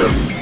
Yeah.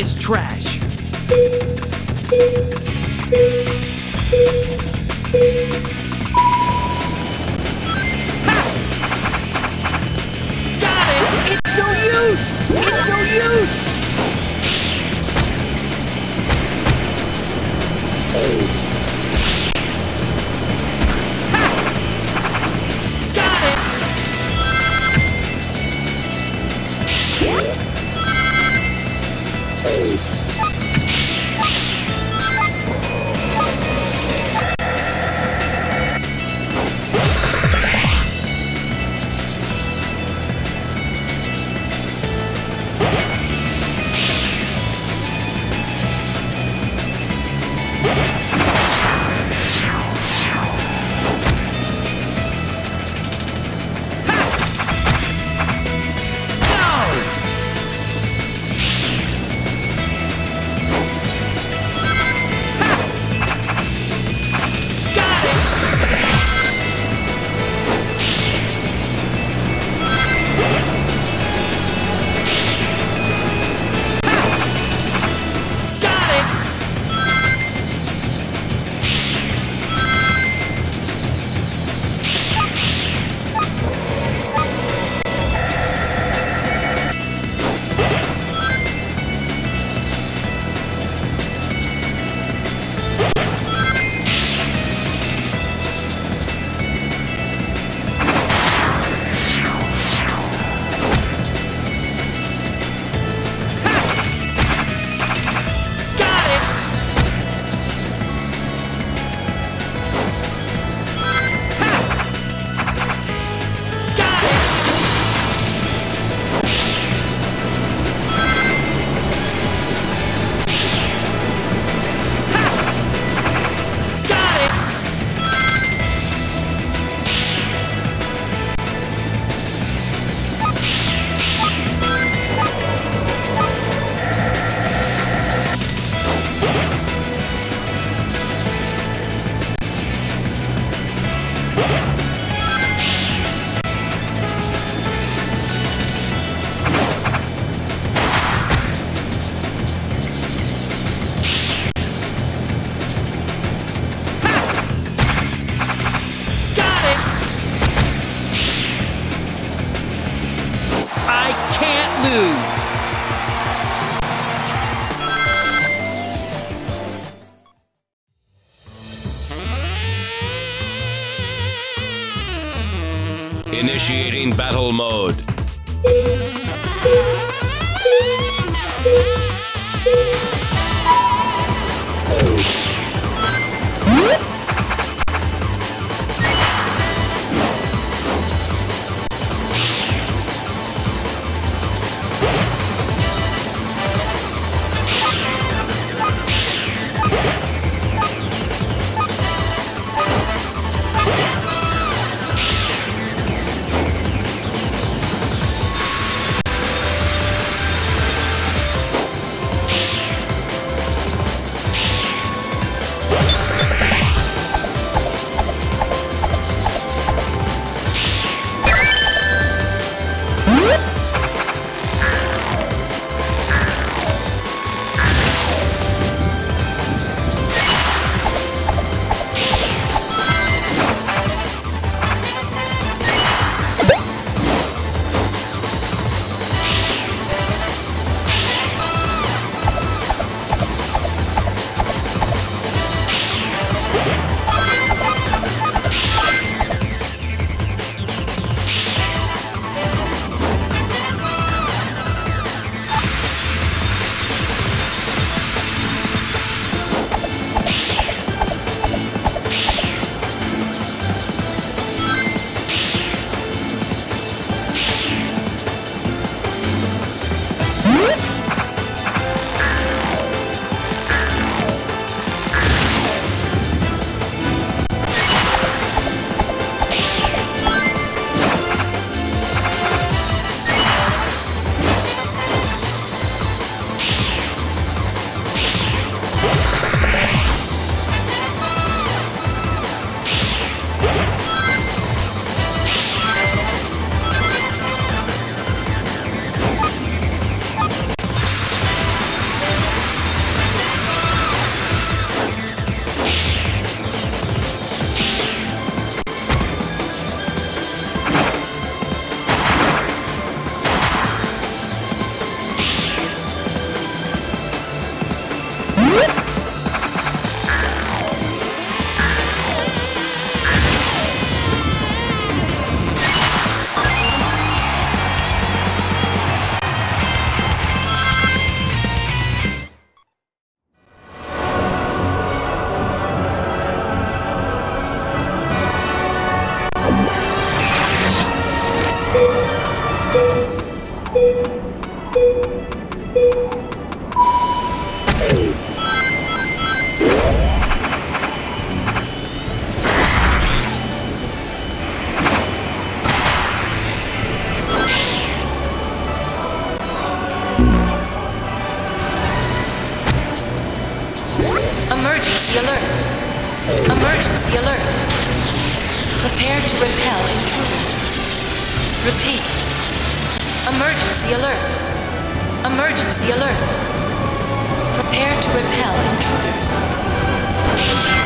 This trash. Initiating battle mode. Oh. alert. Prepare to repel intruders.